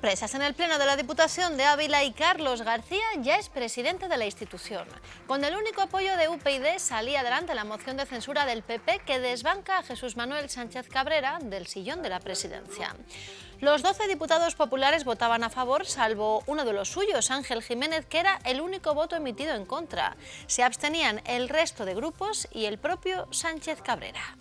Sorpresas en el Pleno de la Diputación de Ávila y Carlos García ya es presidente de la institución. Con el único apoyo de UPyD salía adelante la moción de censura del PP que desbanca a Jesús Manuel Sánchez Cabrera del sillón de la presidencia. Los 12 diputados populares votaban a favor, salvo uno de los suyos, Ángel Jiménez, que era el único voto emitido en contra. Se abstenían el resto de grupos y el propio Sánchez Cabrera.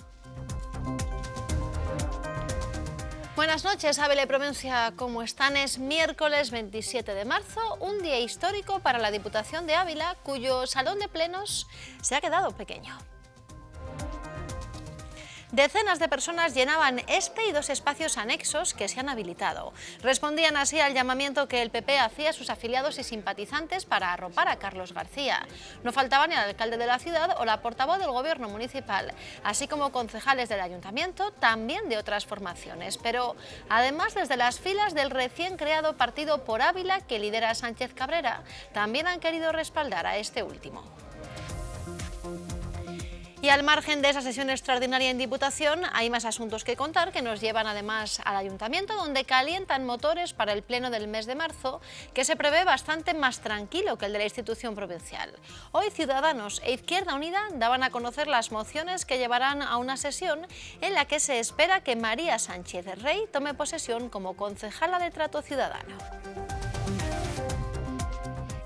Buenas noches, Ávila Provincia, ¿cómo están? Es miércoles 27 de marzo, un día histórico para la Diputación de Ávila, cuyo salón de plenos se ha quedado pequeño. Decenas de personas llenaban este y dos espacios anexos que se han habilitado. Respondían así al llamamiento que el PP hacía a sus afiliados y simpatizantes para arropar a Carlos García. No faltaba ni el alcalde de la ciudad o la portavoz del gobierno municipal, así como concejales del ayuntamiento, también de otras formaciones. Pero además desde las filas del recién creado Partido por Ávila que lidera Sánchez Cabrera, también han querido respaldar a este último. Y al margen de esa sesión extraordinaria en Diputación, hay más asuntos que contar que nos llevan además al Ayuntamiento, donde calientan motores para el pleno del mes de marzo, que se prevé bastante más tranquilo que el de la institución provincial. Hoy Ciudadanos e Izquierda Unida daban a conocer las mociones que llevarán a una sesión en la que se espera que María Sánchez Rey tome posesión como concejala de Trato Ciudadano.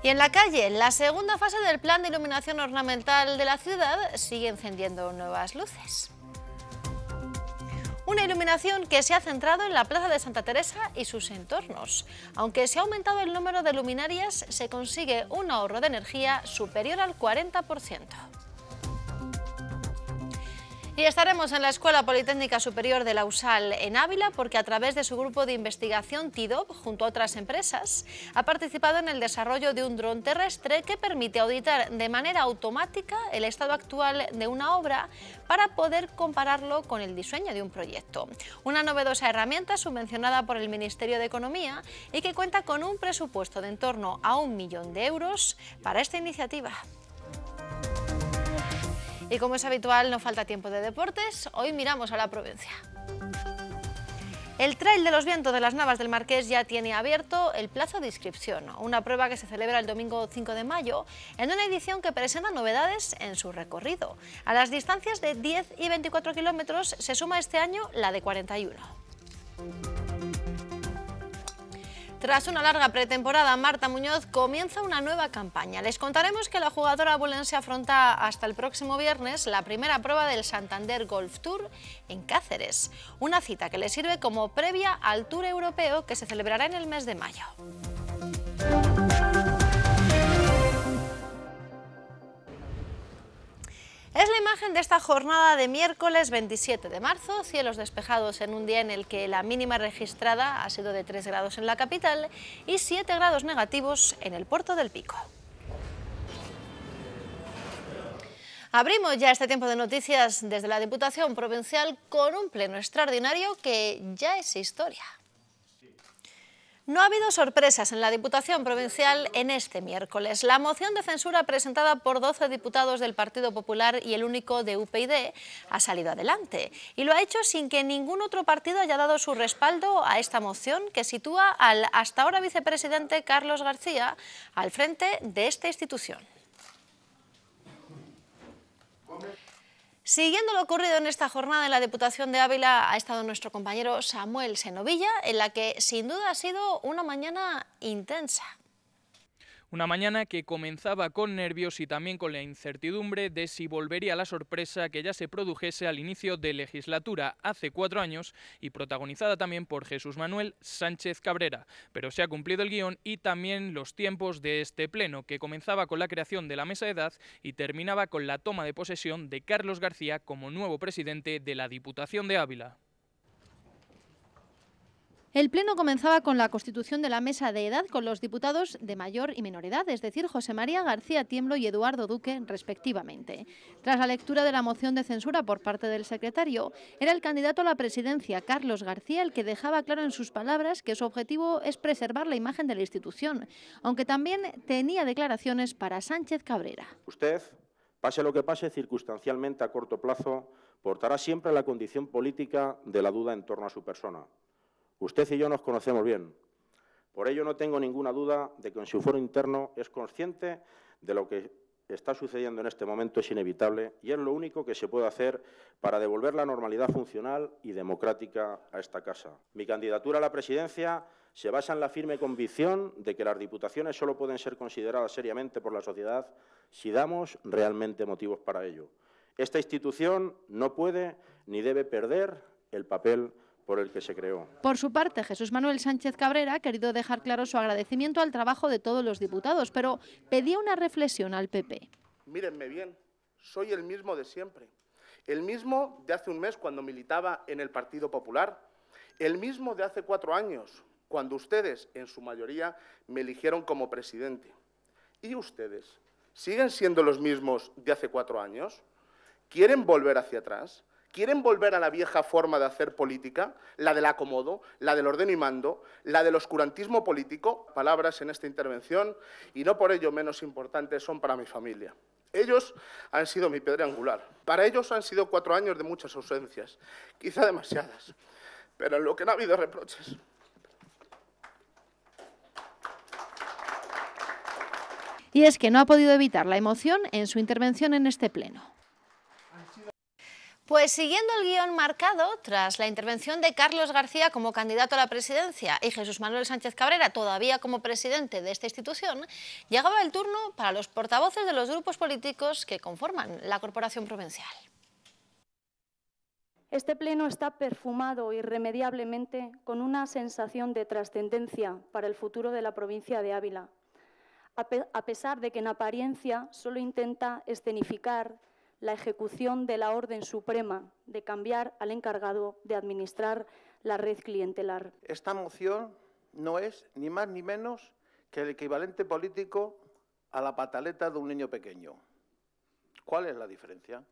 Y en la calle, la segunda fase del plan de iluminación ornamental de la ciudad sigue encendiendo nuevas luces. Una iluminación que se ha centrado en la Plaza de Santa Teresa y sus entornos. Aunque se ha aumentado el número de luminarias, se consigue un ahorro de energía superior al 40%. Y estaremos en la Escuela Politécnica Superior de la USAL en Ávila porque a través de su grupo de investigación TIDOP, junto a otras empresas, ha participado en el desarrollo de un dron terrestre que permite auditar de manera automática el estado actual de una obra para poder compararlo con el diseño de un proyecto. Una novedosa herramienta subvencionada por el Ministerio de Economía y que cuenta con un presupuesto de en torno a un millón de euros para esta iniciativa. Y como es habitual, no falta tiempo de deportes, hoy miramos a la provincia. El Trail de los Vientos de las Navas del Marqués ya tiene abierto el plazo de inscripción, una prueba que se celebra el domingo 5 de mayo en una edición que presenta novedades en su recorrido. A las distancias de 10 y 24 kilómetros se suma este año la de 41. Tras una larga pretemporada, Marta Muñoz comienza una nueva campaña. Les contaremos que la jugadora bulense afronta hasta el próximo viernes la primera prueba del Santander Golf Tour en Cáceres, una cita que le sirve como previa al Tour Europeo que se celebrará en el mes de mayo. Es la imagen de esta jornada de miércoles 27 de marzo, cielos despejados en un día en el que la mínima registrada ha sido de 3 grados en la capital y 7 grados negativos en el puerto del Pico. Abrimos ya este tiempo de noticias desde la Diputación Provincial con un pleno extraordinario que ya es historia. No ha habido sorpresas en la Diputación Provincial en este miércoles. La moción de censura presentada por 12 diputados del Partido Popular y el único de UPyD ha salido adelante y lo ha hecho sin que ningún otro partido haya dado su respaldo a esta moción que sitúa al hasta ahora vicepresidente Carlos García al frente de esta institución. Siguiendo lo ocurrido en esta jornada en la Diputación de Ávila ha estado nuestro compañero Samuel Senovilla, en la que sin duda ha sido una mañana intensa. Una mañana que comenzaba con nervios y también con la incertidumbre de si volvería la sorpresa que ya se produjese al inicio de legislatura hace cuatro años y protagonizada también por Jesús Manuel Sánchez Cabrera. Pero se ha cumplido el guion y también los tiempos de este pleno, que comenzaba con la creación de la mesa de edad y terminaba con la toma de posesión de Carlos García como nuevo presidente de la Diputación de Ávila. El Pleno comenzaba con la constitución de la mesa de edad con los diputados de mayor y menor edad, es decir, José María García Tiemblo y Eduardo Duque, respectivamente. Tras la lectura de la moción de censura por parte del secretario, era el candidato a la presidencia, Carlos García, el que dejaba claro en sus palabras que su objetivo es preservar la imagen de la institución, aunque también tenía declaraciones para Sánchez Cabrera. Usted, pase lo que pase, circunstancialmente a corto plazo, portará siempre la condición política de la duda en torno a su persona Usted y yo nos conocemos bien. Por ello no tengo ninguna duda de que en su foro interno es consciente de lo que está sucediendo en este momento es inevitable y es lo único que se puede hacer para devolver la normalidad funcional y democrática a esta Casa. Mi candidatura a la presidencia se basa en la firme convicción de que las diputaciones solo pueden ser consideradas seriamente por la sociedad si damos realmente motivos para ello. Esta institución no puede ni debe perder el papel por el que se creó. Por su parte, Jesús Manuel Sánchez Cabrera ha querido dejar claro su agradecimiento al trabajo de todos los diputados, pero pedía una reflexión al PP. Mírenme bien, soy el mismo de siempre. El mismo de hace un mes cuando militaba en el Partido Popular. El mismo de hace cuatro años, cuando ustedes, en su mayoría, me eligieron como presidente. ¿Y ustedes? ¿Siguen siendo los mismos de hace cuatro años? ¿Quieren volver hacia atrás? ¿Quieren volver a la vieja forma de hacer política, la del acomodo, la del orden y mando, la del oscurantismo político? Palabras en esta intervención, y no por ello menos importantes, son para mi familia. Ellos han sido mi piedra angular. Para ellos han sido cuatro años de muchas ausencias, quizá demasiadas, pero en lo que no ha habido reproches. Y es que no ha podido evitar la emoción en su intervención en este pleno. Pues siguiendo el guion marcado, tras la intervención de Carlos García como candidato a la presidencia y Jesús Manuel Sánchez Cabrera todavía como presidente de esta institución, llegaba el turno para los portavoces de los grupos políticos que conforman la Corporación Provincial. Este pleno está perfumado irremediablemente con una sensación de trascendencia para el futuro de la provincia de Ávila, a pesar de que en apariencia solo intenta escenificar la ejecución de la orden suprema de cambiar al encargado de administrar la red clientelar. Esta moción no es ni más ni menos que el equivalente político a la pataleta de un niño pequeño. ¿Cuál es la diferencia?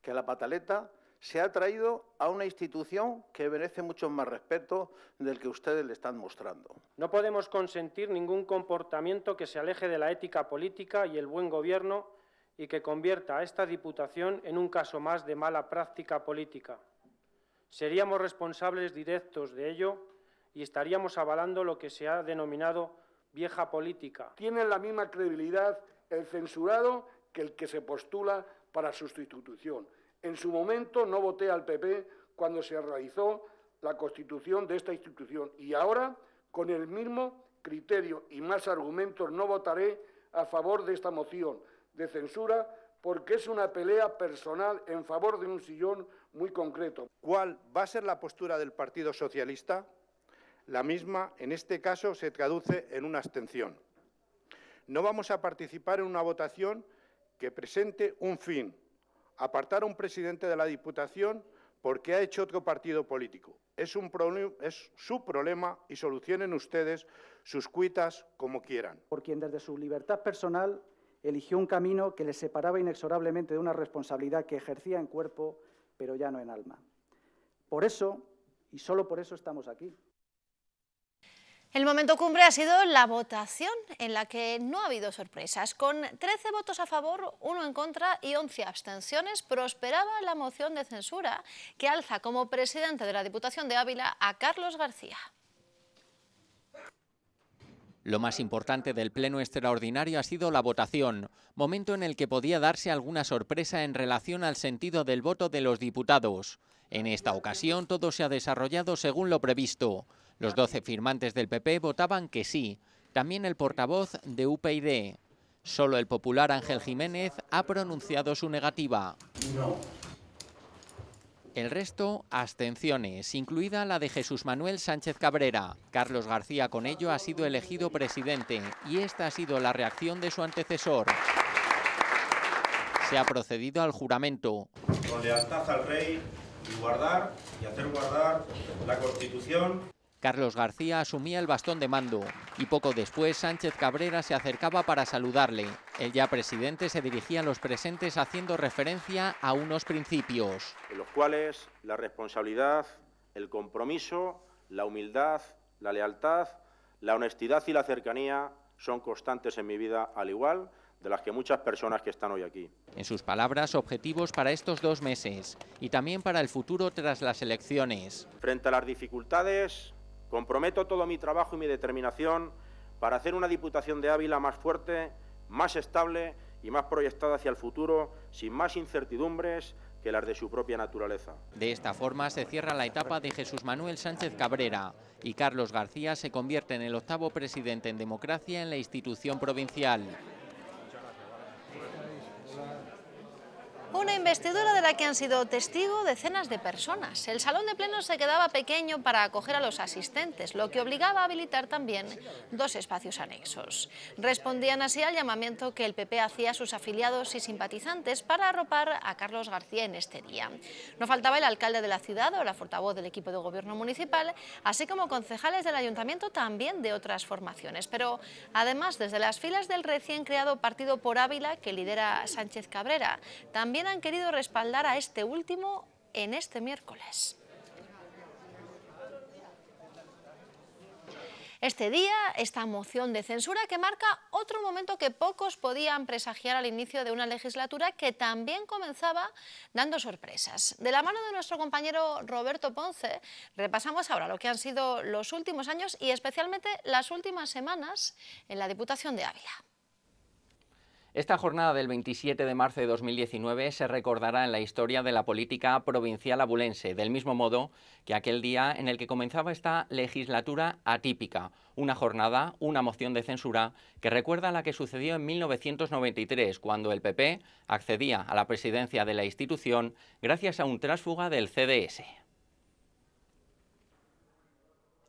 Que la pataleta se ha traído a una institución que merece mucho más respeto del que ustedes le están mostrando. No podemos consentir ningún comportamiento que se aleje de la ética política y el buen gobierno y que convierta a esta Diputación en un caso más de mala práctica política. Seríamos responsables directos de ello y estaríamos avalando lo que se ha denominado vieja política. Tiene la misma credibilidad el censurado que el que se postula para su sustitución. En su momento no voté al PP cuando se realizó la constitución de esta institución y ahora, con el mismo criterio y más argumentos, no votaré a favor de esta moción, de censura porque es una pelea personal en favor de un sillón muy concreto. ¿Cuál va a ser la postura del Partido Socialista? La misma, en este caso, se traduce en una abstención. No vamos a participar en una votación que presente un fin, apartar a un presidente de la Diputación porque ha hecho otro partido político. Es, un es su problema y solucionen ustedes sus cuitas como quieran. Por quien desde su libertad personal eligió un camino que le separaba inexorablemente de una responsabilidad que ejercía en cuerpo, pero ya no en alma. Por eso, y solo por eso estamos aquí. El momento cumbre ha sido la votación, en la que no ha habido sorpresas. Con 13 votos a favor, uno en contra y 11 abstenciones, prosperaba la moción de censura que alza como presidente de la Diputación de Ávila a Carlos García. Lo más importante del pleno extraordinario ha sido la votación, momento en el que podía darse alguna sorpresa en relación al sentido del voto de los diputados. En esta ocasión todo se ha desarrollado según lo previsto. Los 12 firmantes del PP votaban que sí, también el portavoz de UPyD. Solo el popular Ángel Jiménez ha pronunciado su negativa. El resto, abstenciones, incluida la de Jesús Manuel Sánchez Cabrera. Carlos García con ello ha sido elegido presidente y esta ha sido la reacción de su antecesor. Se ha procedido al juramento. Con lealtad al rey y guardar y hacer guardar la Constitución Carlos García asumía el bastón de mando y poco después Sánchez Cabrera se acercaba para saludarle. El ya presidente se dirigía a los presentes haciendo referencia a unos principios. En los cuales la responsabilidad, el compromiso, la humildad, la lealtad, la honestidad y la cercanía son constantes en mi vida, al igual de las que muchas personas que están hoy aquí. En sus palabras, objetivos para estos dos meses y también para el futuro tras las elecciones. Frente a las dificultades, comprometo todo mi trabajo y mi determinación para hacer una Diputación de Ávila más fuerte, más estable y más proyectada hacia el futuro, sin más incertidumbres que las de su propia naturaleza. De esta forma se cierra la etapa de Jesús Manuel Sánchez Cabrera y Carlos García se convierte en el octavo presidente en democracia en la institución provincial. Una investidura de la que han sido testigo decenas de personas. El salón de plenos se quedaba pequeño para acoger a los asistentes, lo que obligaba a habilitar también dos espacios anexos. Respondían así al llamamiento que el PP hacía a sus afiliados y simpatizantes para arropar a Carlos García en este día. No faltaba el alcalde de la ciudad o la portavoz del equipo de gobierno municipal, así como concejales del ayuntamiento también de otras formaciones. Pero además, desde las filas del recién creado Partido por Ávila, que lidera Sánchez Cabrera, también han querido respaldar a este último en este miércoles. Este día, esta moción de censura que marca otro momento que pocos podían presagiar al inicio de una legislatura que también comenzaba dando sorpresas. De la mano de nuestro compañero Roberto Ponce, repasamos ahora lo que han sido los últimos años y especialmente las últimas semanas en la Diputación de Ávila. Esta jornada del 27 de marzo de 2019 se recordará en la historia de la política provincial abulense, del mismo modo que aquel día en el que comenzaba esta legislatura atípica, una jornada, una moción de censura que recuerda la que sucedió en 1993, cuando el PP accedía a la presidencia de la institución gracias a un trásfuga del CDS.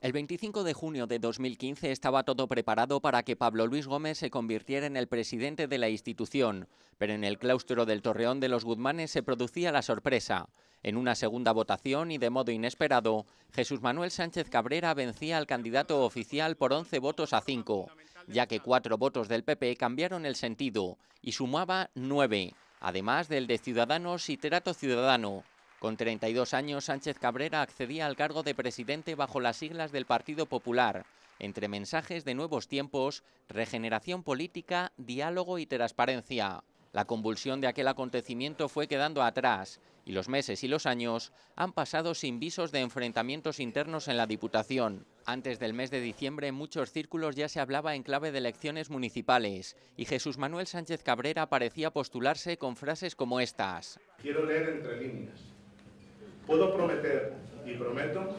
El 25 de junio de 2015 estaba todo preparado para que Pablo Luis Gómez se convirtiera en el presidente de la institución, pero en el claustro del Torreón de los Guzmanes se producía la sorpresa. En una segunda votación y de modo inesperado, Jesús Manuel Sánchez Cabrera vencía al candidato oficial por 11 votos a 5, ya que cuatro votos del PP cambiaron el sentido y sumaba 9, además del de Ciudadanos y Trato Ciudadano, con 32 años, Sánchez Cabrera accedía al cargo de presidente bajo las siglas del Partido Popular, entre mensajes de nuevos tiempos, regeneración política, diálogo y transparencia. La convulsión de aquel acontecimiento fue quedando atrás y los meses y los años han pasado sin visos de enfrentamientos internos en la Diputación. Antes del mes de diciembre en muchos círculos ya se hablaba en clave de elecciones municipales y Jesús Manuel Sánchez Cabrera parecía postularse con frases como estas. Quiero leer entre líneas. Puedo prometer y prometo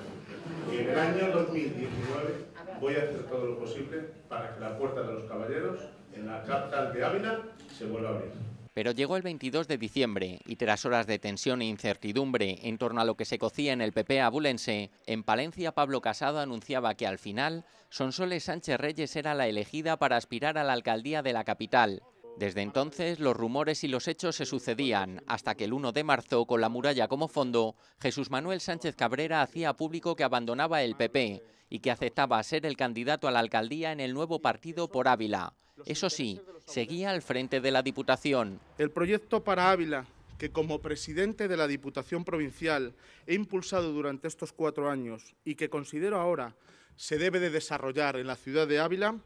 que en el año 2019 voy a hacer todo lo posible para que la Puerta de los Caballeros en la capital de Ávila se vuelva a abrir. Pero llegó el 22 de diciembre y tras horas de tensión e incertidumbre en torno a lo que se cocía en el PP abulense, en Palencia Pablo Casado anunciaba que al final Sonsoles Sánchez Reyes era la elegida para aspirar a la alcaldía de la capital desde entonces los rumores y los hechos se sucedían, hasta que el 1 de marzo, con la muralla como fondo, Jesús Manuel Sánchez Cabrera hacía público que abandonaba el PP y que aceptaba ser el candidato a la alcaldía en el nuevo partido por Ávila. Eso sí, seguía al frente de la Diputación. El proyecto para Ávila, que como presidente de la Diputación Provincial he impulsado durante estos cuatro años y que considero ahora se debe de desarrollar en la ciudad de Ávila,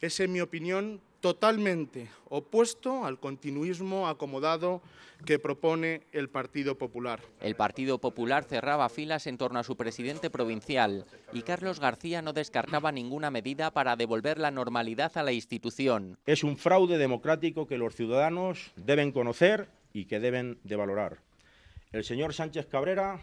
es, en mi opinión, totalmente opuesto al continuismo acomodado que propone el Partido Popular. El Partido Popular cerraba filas en torno a su presidente provincial y Carlos García no descartaba ninguna medida para devolver la normalidad a la institución. Es un fraude democrático que los ciudadanos deben conocer y que deben de valorar. El señor Sánchez Cabrera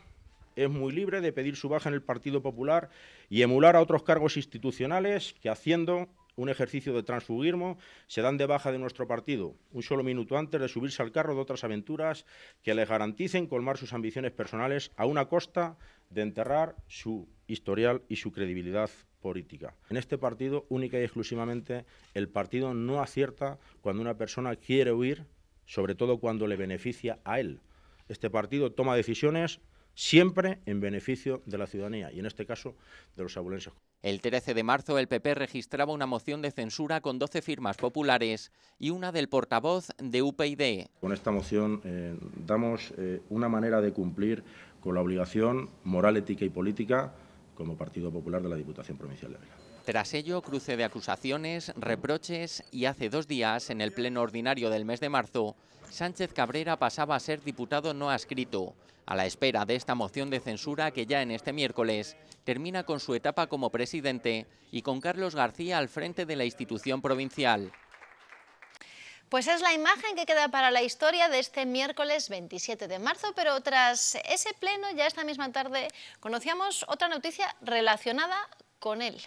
es muy libre de pedir su baja en el Partido Popular y emular a otros cargos institucionales que haciendo un ejercicio de transfugismo, se dan de baja de nuestro partido, un solo minuto antes de subirse al carro de otras aventuras que les garanticen colmar sus ambiciones personales a una costa de enterrar su historial y su credibilidad política. En este partido, única y exclusivamente, el partido no acierta cuando una persona quiere huir, sobre todo cuando le beneficia a él. Este partido toma decisiones siempre en beneficio de la ciudadanía y en este caso de los abulenses. El 13 de marzo el PP registraba una moción de censura con 12 firmas populares y una del portavoz de UPyD. Con esta moción eh, damos eh, una manera de cumplir con la obligación moral, ética y política como Partido Popular de la Diputación Provincial de Ávila. Tras ello, cruce de acusaciones, reproches y hace dos días, en el pleno ordinario del mes de marzo, Sánchez Cabrera pasaba a ser diputado no adscrito, a la espera de esta moción de censura que ya en este miércoles termina con su etapa como presidente y con Carlos García al frente de la institución provincial. Pues es la imagen que queda para la historia de este miércoles 27 de marzo, pero tras ese pleno, ya esta misma tarde, conocíamos otra noticia relacionada con él.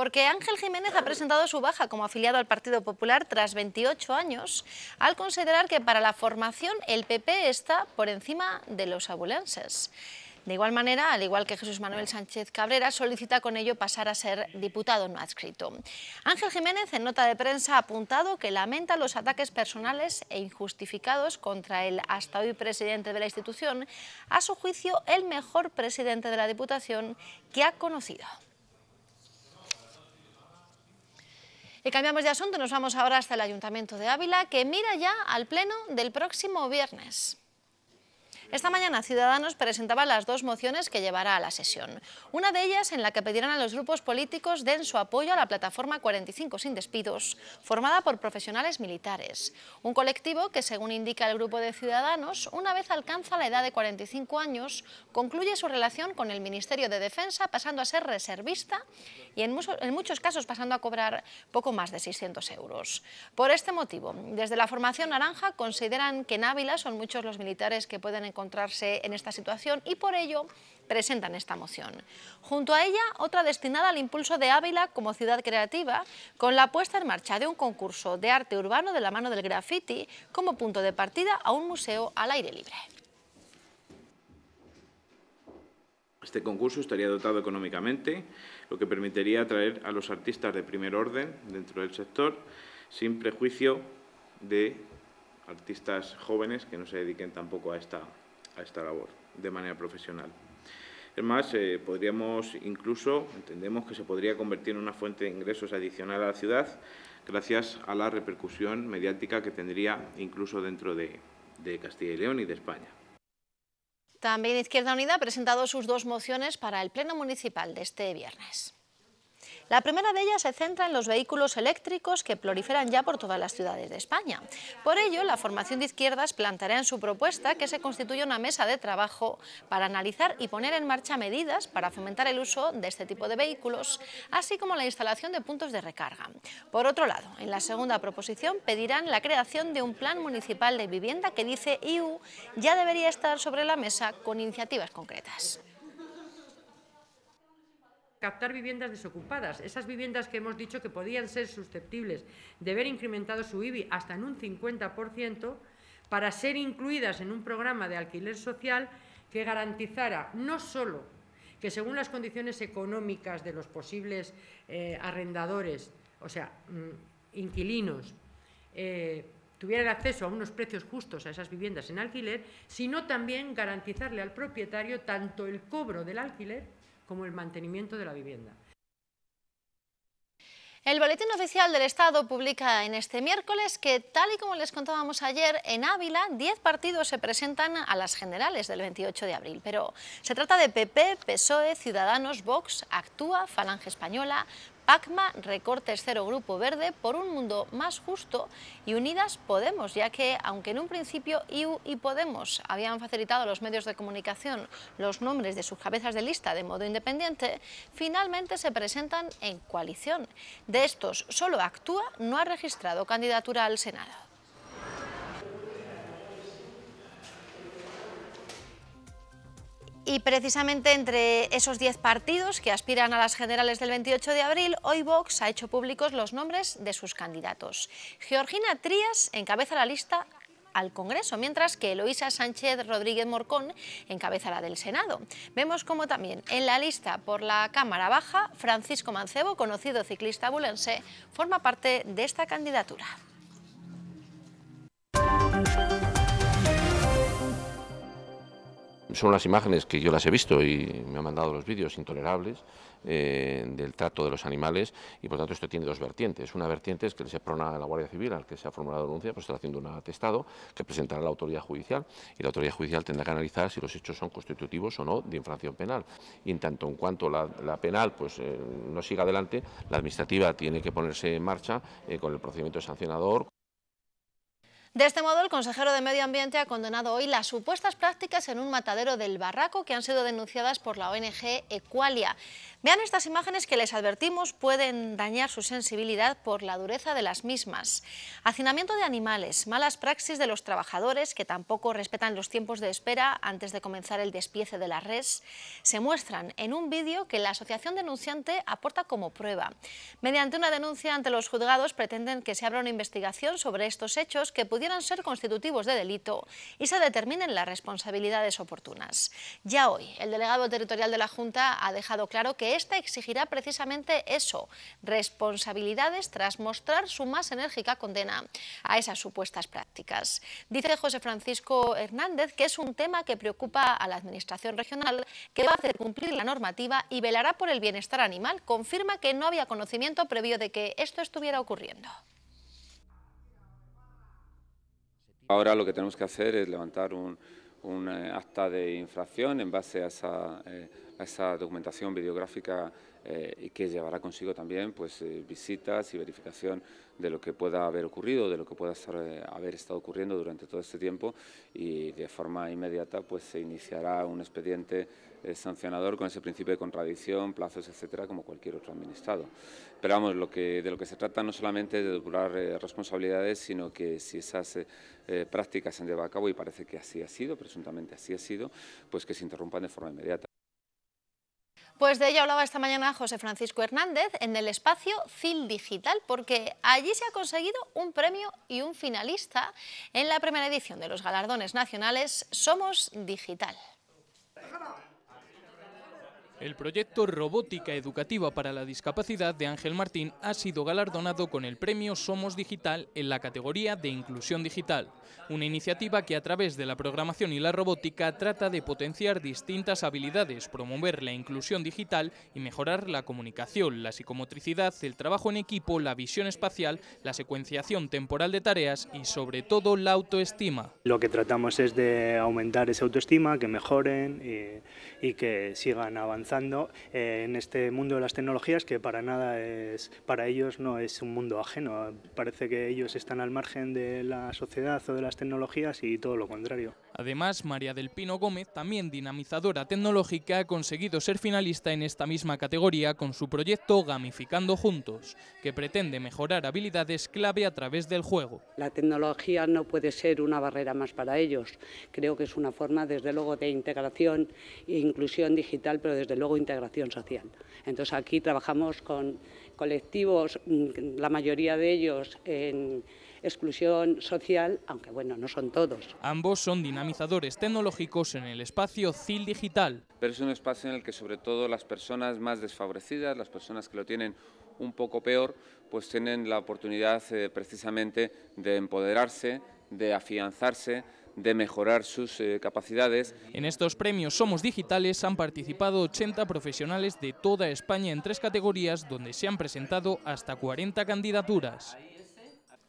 Porque Ángel Jiménez ha presentado su baja como afiliado al Partido Popular tras 28 años, al considerar que para la formación el PP está por encima de los abulenses. De igual manera, al igual que Jesús Manuel Sánchez Cabrera, solicita con ello pasar a ser diputado no adscrito. Ángel Jiménez, en nota de prensa, ha apuntado que lamenta los ataques personales e injustificados contra el hasta hoy presidente de la institución, a su juicio el mejor presidente de la Diputación que ha conocido. Y cambiamos de asunto, nos vamos ahora hasta el Ayuntamiento de Ávila, que mira ya al pleno del próximo viernes. Esta mañana Ciudadanos presentaba las dos mociones que llevará a la sesión. Una de ellas en la que pedirán a los grupos políticos den su apoyo a la plataforma 45 sin despidos, formada por profesionales militares. Un colectivo que, según indica el grupo de Ciudadanos, una vez alcanza la edad de 45 años, concluye su relación con el Ministerio de Defensa pasando a ser reservista y en, muchos casos pasando a cobrar poco más de 600 euros. Por este motivo, desde la formación naranja consideran que en Ávila son muchos los militares que pueden encontrar en esta situación y por ello presentan esta moción. Junto a ella, otra destinada al impulso de Ávila como ciudad creativa, con la puesta en marcha de un concurso de arte urbano de la mano del graffiti como punto de partida a un museo al aire libre. Este concurso estaría dotado económicamente, lo que permitiría atraer a los artistas de primer orden dentro del sector, sin prejuicio de artistas jóvenes que no se dediquen tampoco a esta esta labor de manera profesional. Es más, eh, podríamos incluso, entendemos que se podría convertir en una fuente de ingresos adicional a la ciudad gracias a la repercusión mediática que tendría incluso dentro de, de Castilla y León y de España. También Izquierda Unida ha presentado sus dos mociones para el Pleno Municipal de este viernes. La primera de ellas se centra en los vehículos eléctricos que proliferan ya por todas las ciudades de España. Por ello, la formación de izquierdas planteará en su propuesta que se constituya una mesa de trabajo para analizar y poner en marcha medidas para fomentar el uso de este tipo de vehículos, así como la instalación de puntos de recarga. Por otro lado, en la segunda proposición pedirán la creación de un plan municipal de vivienda que dice IU ya debería estar sobre la mesa con iniciativas concretas captar viviendas desocupadas, esas viviendas que hemos dicho que podían ser susceptibles de ver incrementado su IBI hasta en un 50%, para ser incluidas en un programa de alquiler social que garantizara no solo que según las condiciones económicas de los posibles eh, arrendadores, o sea, mm, inquilinos, eh, tuvieran acceso a unos precios justos a esas viviendas en alquiler, sino también garantizarle al propietario tanto el cobro del alquiler como el mantenimiento de la vivienda. El Boletín Oficial del Estado publica en este miércoles que, tal y como les contábamos ayer, en Ávila 10 partidos se presentan a las generales del 28 de abril. Pero se trata de PP, PSOE, Ciudadanos, Vox, Actúa, Falange Española, ACMA, Recortes Cero Grupo Verde, por un mundo más justo y Unidas Podemos, ya que aunque en un principio IU y Podemos habían facilitado a los medios de comunicación los nombres de sus cabezas de lista de modo independiente, finalmente se presentan en coalición. De estos, solo Actúa no ha registrado candidatura al Senado. Y precisamente entre esos 10 partidos que aspiran a las generales del 28 de abril, hoy Vox ha hecho públicos los nombres de sus candidatos. Georgina Trías encabeza la lista al Congreso, mientras que Eloísa Sánchez Rodríguez Morcón encabeza la del Senado. Vemos como también en la lista por la Cámara Baja, Francisco Mancebo, conocido ciclista bulense, forma parte de esta candidatura. Son las imágenes que yo las he visto y me han mandado los vídeos intolerables eh, del trato de los animales y por tanto esto tiene dos vertientes. Una vertiente es que se prona a la Guardia Civil al que se ha formulado denuncia, pues está haciendo un atestado que presentará la autoridad judicial y la autoridad judicial tendrá que analizar si los hechos son constitutivos o no de infracción penal. Y en tanto en cuanto la, penal pues eh, no siga adelante, la administrativa tiene que ponerse en marcha eh, con el procedimiento sancionador. De este modo, el consejero de Medio Ambiente ha condenado hoy las supuestas prácticas en un matadero del Barraco que han sido denunciadas por la ONG Equalia. Vean estas imágenes que les advertimos pueden dañar su sensibilidad por la dureza de las mismas. Hacinamiento de animales, malas praxis de los trabajadores que tampoco respetan los tiempos de espera antes de comenzar el despiece de la res, se muestran en un vídeo que la asociación denunciante aporta como prueba. Mediante una denuncia ante los juzgados pretenden que se abra una investigación sobre estos hechos que pudieran ser constitutivos de delito y se determinen las responsabilidades oportunas. Ya hoy, el delegado territorial de la Junta ha dejado claro que esta exigirá precisamente eso, responsabilidades tras mostrar su más enérgica condena a esas supuestas prácticas. Dice José Francisco Hernández que es un tema que preocupa a la Administración regional, que va a hacer cumplir la normativa y velará por el bienestar animal. Confirma que no había conocimiento previo de que esto estuviera ocurriendo. Ahora lo que tenemos que hacer es levantar un, eh, acta de infracción en base a esa... Eh, documentación videográfica eh, y que llevará consigo también pues, eh, visitas y verificación de lo que pueda haber ocurrido, de lo que pueda haber estado ocurriendo durante todo este tiempo y de forma inmediata pues, se iniciará un expediente sancionador con ese principio de contradicción, plazos, etcétera, como cualquier otro administrado. Pero vamos, de lo que se trata no solamente es de depurar responsabilidades, sino que si esas prácticas se han llevado a cabo, y parece que así ha sido, presuntamente así ha sido, pues que se interrumpan de forma inmediata. Pues de ello hablaba esta mañana José Francisco Hernández en el espacio CIL Digital, porque allí se ha conseguido un premio y un finalista en la primera edición de los galardones nacionales Somos Digital. El proyecto Robótica Educativa para la Discapacidad de Ángel Martín ha sido galardonado con el premio Somos Digital en la categoría de Inclusión Digital, una iniciativa que a través de la programación y la robótica trata de potenciar distintas habilidades, promover la inclusión digital y mejorar la comunicación, la psicomotricidad, el trabajo en equipo, la visión espacial, la secuenciación temporal de tareas y sobre todo la autoestima. Lo que tratamos es de aumentar esa autoestima, que mejoren y, que sigan avanzando eh, en este mundo de las tecnologías que para nada es, para ellos no es un mundo ajeno. Parece que ellos están al margen de la sociedad o de las tecnologías y todo lo contrario. Además, María del Pino Gómez, también dinamizadora tecnológica, ha conseguido ser finalista en esta misma categoría con su proyecto Gamificando Juntos, que pretende mejorar habilidades clave a través del juego. La tecnología no puede ser una barrera más para ellos. Creo que es una forma, desde luego, de integración e inclusión digital, pero desde luego integración social. Entonces aquí trabajamos con colectivos, mm, la mayoría de ellos en exclusión social, aunque bueno, no son todos. Ambos son dinamizadores tecnológicos en el espacio CIL digital. Pero es un espacio en el que sobre todo las personas más desfavorecidas, las personas que lo tienen un poco peor, pues tienen la oportunidad eh, precisamente de empoderarse, de afianzarse, de mejorar sus eh, capacidades. En estos premios Somos Digitales han participado 80 profesionales de toda España en tres categorías donde se han presentado hasta 40 candidaturas.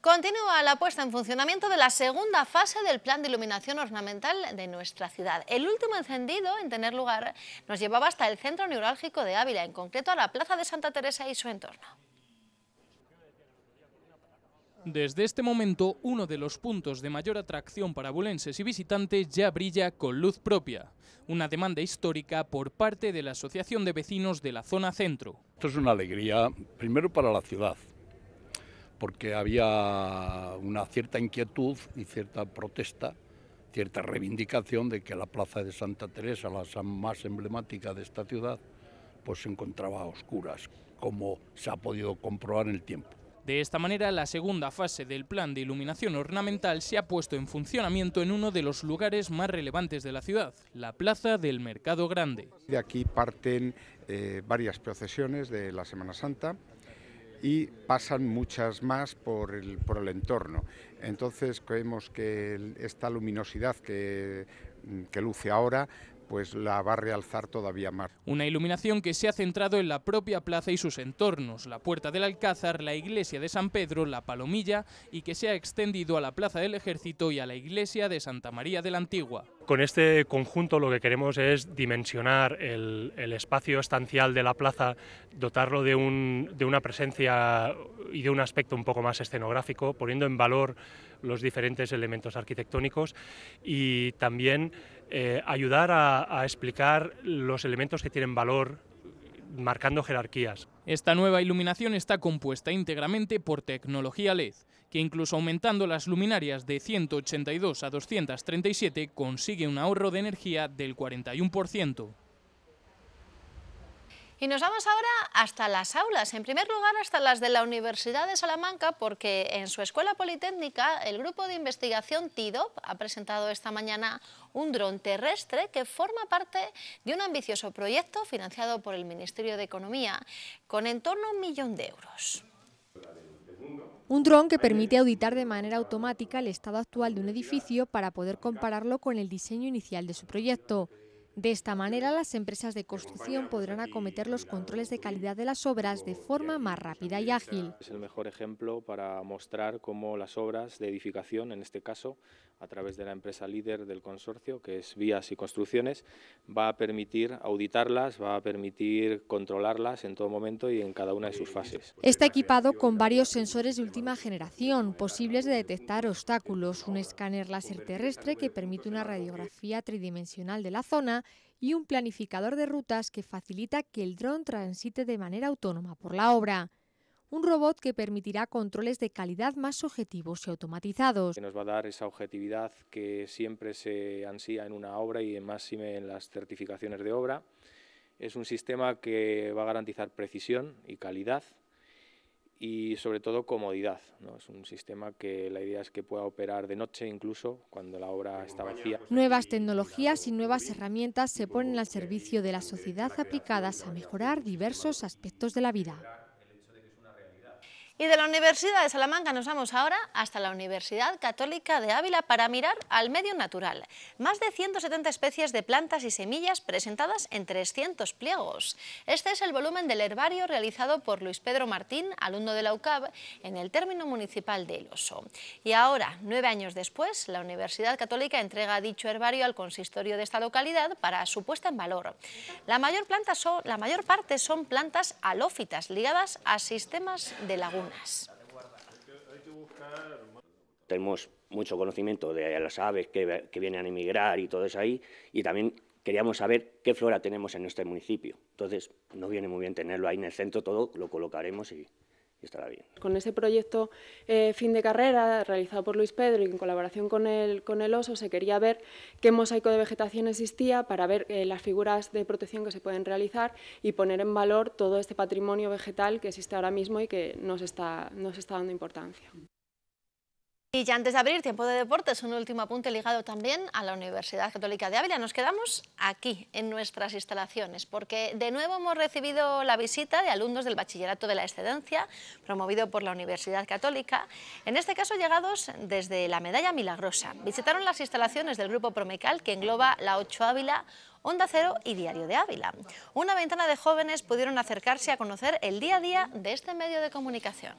Continúa la puesta en funcionamiento de la segunda fase del plan de iluminación ornamental de nuestra ciudad. El último encendido en tener lugar nos llevaba hasta el centro neurálgico de Ávila, en concreto a la Plaza de Santa Teresa y su entorno. Desde este momento, uno de los puntos de mayor atracción para bulenses y visitantes ya brilla con luz propia, una demanda histórica por parte de la Asociación de Vecinos de la Zona Centro. Esto es una alegría, primero para la ciudad, porque había una cierta inquietud y cierta protesta, cierta reivindicación de que la plaza de Santa Teresa, la más emblemática de esta ciudad, pues se encontraba a oscuras, como se ha podido comprobar en el tiempo. De esta manera, la segunda fase del plan de iluminación ornamental se ha puesto en funcionamiento en uno de los lugares más relevantes de la ciudad, la Plaza del Mercado Grande. De aquí parten eh, varias procesiones de la Semana Santa y pasan muchas más por el, por el entorno. Entonces creemos que esta luminosidad que, que luce ahora pues la va a realzar todavía más. Una iluminación que se ha centrado en la propia plaza y sus entornos, la Puerta del Alcázar, la Iglesia de San Pedro, la Palomilla y que se ha extendido a la Plaza del Ejército y a la Iglesia de Santa María de la Antigua. Con este conjunto lo que queremos es dimensionar el, espacio estancial de la plaza, dotarlo de, de una presencia y de un aspecto un poco más escenográfico, poniendo en valor los diferentes elementos arquitectónicos y también eh, ayudar a, explicar los elementos que tienen valor marcando jerarquías. Esta nueva iluminación está compuesta íntegramente por tecnología LED, que incluso aumentando las luminarias de 182 a 237 consigue un ahorro de energía del 41%. Y nos vamos ahora hasta las aulas, en primer lugar hasta las de la Universidad de Salamanca, porque en su escuela politécnica el grupo de investigación TIDOP ha presentado esta mañana un dron terrestre que forma parte de un ambicioso proyecto financiado por el Ministerio de Economía con en torno a un millón de euros. Un dron que permite auditar de manera automática el estado actual de un edificio para poder compararlo con el diseño inicial de su proyecto. De esta manera, las empresas de construcción podrán acometer los controles de calidad de las obras de forma más rápida y ágil. Es el mejor ejemplo para mostrar cómo las obras de edificación, en este caso, a través de la empresa líder del consorcio, que es Vías y Construcciones, va a permitir auditarlas, va a permitir controlarlas en todo momento y en cada una de sus fases. Está equipado con varios sensores de última generación, posibles de detectar obstáculos, un escáner láser terrestre que permite una radiografía tridimensional de la zona y un planificador de rutas que facilita que el dron transite de manera autónoma por la obra un robot que permitirá controles de calidad más objetivos y automatizados. Que nos va a dar esa objetividad que siempre se ansía en una obra y en máxime en las certificaciones de obra. Es un sistema que va a garantizar precisión y calidad y sobre todo comodidad. ¿no? Es un sistema que la idea es que pueda operar de noche incluso cuando la obra está vacía. Nuevas tecnologías y nuevas herramientas se ponen al servicio de la sociedad aplicadas a mejorar diversos aspectos de la vida. Y de la Universidad de Salamanca nos vamos ahora hasta la Universidad Católica de Ávila para mirar al medio natural. Más de 170 especies de plantas y semillas presentadas en 300 pliegos. Este es el volumen del herbario realizado por Luis Pedro Martín, alumno de la UCAB, en el término municipal de El Oso. Y ahora, nueve años después, la Universidad Católica entrega dicho herbario al consistorio de esta localidad para su puesta en valor. La mayor, la mayor parte son plantas halófitas ligadas a sistemas de laguna. Tenemos mucho conocimiento de las aves que, vienen a emigrar y todo eso ahí, y también queríamos saber qué flora tenemos en este municipio. Entonces, no viene muy bien tenerlo ahí en el centro, todo lo colocaremos y, Con ese proyecto eh, fin de carrera realizado por Luis Pedro y en colaboración con el, con el oso se quería ver qué mosaico de vegetación existía para ver eh, las figuras de protección que se pueden realizar y poner en valor todo este patrimonio vegetal que existe ahora mismo y que nos está, nos está dando importancia. Y ya antes de abrir tiempo de deportes, un último apunte ligado también a la Universidad Católica de Ávila. Nos quedamos aquí, en nuestras instalaciones, porque de nuevo hemos recibido la visita de alumnos del Bachillerato de la Excedencia, promovido por la Universidad Católica, en este caso llegados desde la Medalla Milagrosa. Visitaron las instalaciones del Grupo Promecal, que engloba la 8 Ávila, Onda Cero y Diario de Ávila. Una ventana de jóvenes pudieron acercarse a conocer el día a día de este medio de comunicación.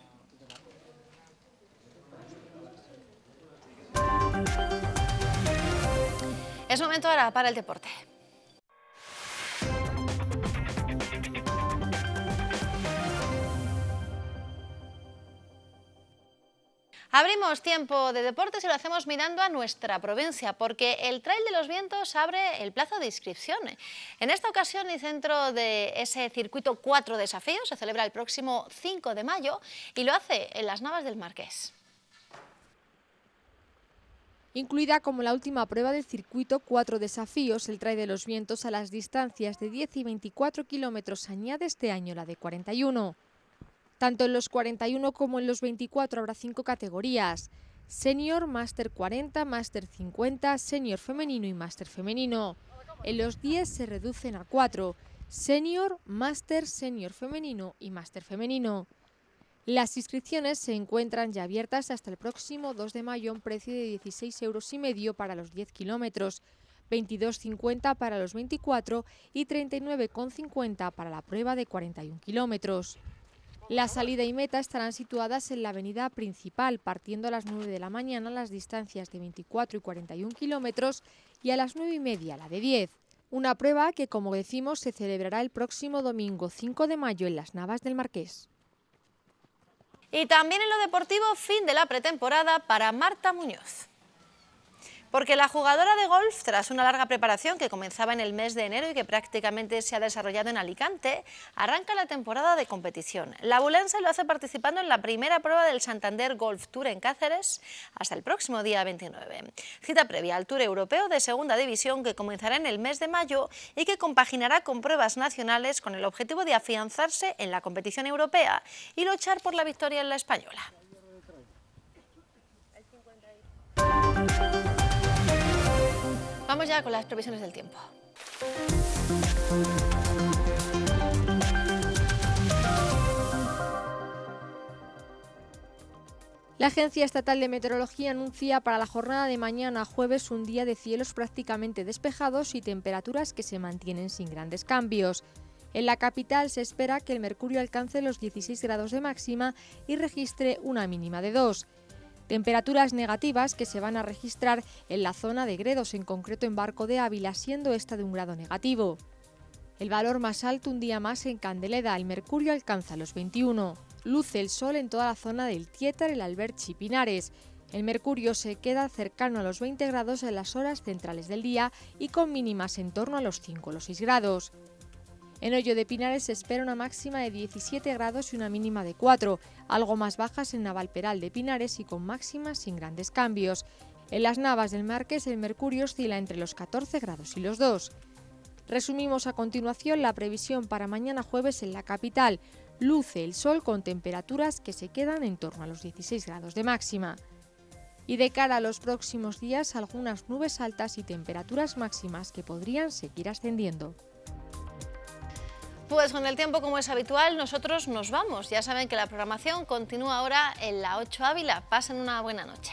Es momento ahora para el deporte. Abrimos tiempo de deportes y lo hacemos mirando a nuestra provincia, porque el Trail de los Vientos abre el plazo de inscripción. En esta ocasión, y centro de ese circuito cuatro desafíos, se celebra el próximo 5 de mayo y lo hace en las Navas del Marqués incluida como la última prueba del circuito cuatro desafíos, el Trail de los Vientos a las distancias de 10 y 24 kilómetros añade este año la de 41. Tanto en los 41 como en los 24 habrá cinco categorías, Senior, Master 40, Master 50, Senior femenino y Master femenino. En los 10 se reducen a 4, Senior, Master, Senior femenino y Master femenino. Las inscripciones se encuentran ya abiertas hasta el próximo 2 de mayo a un precio de 16 euros y medio para los 10 kilómetros, 22,50 para los 24 y 39,50 para la prueba de 41 kilómetros. La salida y meta estarán situadas en la avenida principal, partiendo a las 9 de la mañana las distancias de 24 y 41 kilómetros y a las 9 y media la de 10. Una prueba que, como decimos, se celebrará el próximo domingo 5 de mayo en las Navas del Marqués. Y también en lo deportivo, fin de la pretemporada para Marta Muñoz. Porque la jugadora de golf, tras una larga preparación que comenzaba en el mes de enero y que prácticamente se ha desarrollado en Alicante, arranca la temporada de competición. La bulense lo hace participando en la primera prueba del Santander Golf Tour en Cáceres hasta el próximo día 29. Cita previa al Tour Europeo de Segunda División que comenzará en el mes de mayo y que compaginará con pruebas nacionales con el objetivo de afianzarse en la competición europea y luchar por la victoria en la española. Vamos ya con las previsiones del tiempo. La Agencia Estatal de Meteorología anuncia para la jornada de mañana jueves un día de cielos prácticamente despejados y temperaturas que se mantienen sin grandes cambios. En la capital se espera que el mercurio alcance los 16 grados de máxima y registre una mínima de 2. Temperaturas negativas que se van a registrar en la zona de Gredos, en concreto en Barco de Ávila, siendo esta de un grado negativo. El valor más alto un día más en Candeleda, el mercurio alcanza los 21. Luce el sol en toda la zona del Tietar, el Alberchi Pinares. El mercurio se queda cercano a los 20 grados en las horas centrales del día y con mínimas en torno a los 5 o los 6 grados. En Hoyo de Pinares se espera una máxima de 17 grados y una mínima de 4, algo más bajas en Navalperal de Pinares y con máximas sin grandes cambios. En las Navas del Marqués el mercurio oscila entre los 14 grados y los 2. Resumimos a continuación la previsión para mañana jueves en la capital. Luce el sol con temperaturas que se quedan en torno a los 16 grados de máxima. Y de cara a los próximos días, algunas nubes altas y temperaturas máximas que podrían seguir ascendiendo. Pues con el tiempo, como es habitual, nosotros nos vamos. Ya saben que la programación continúa ahora en la 8 Ávila. Pasen una buena noche.